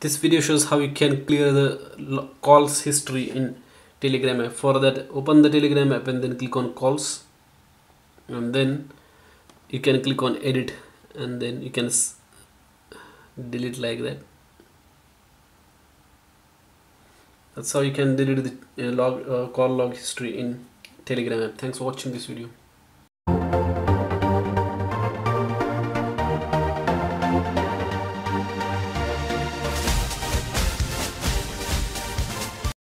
this video shows how you can clear the calls history in telegram app. For that open the telegram app and then click on calls. And then you can click on edit and then you can delete like that. That's how you can delete the uh, log uh, call log history in telegram app. Thanks for watching this video.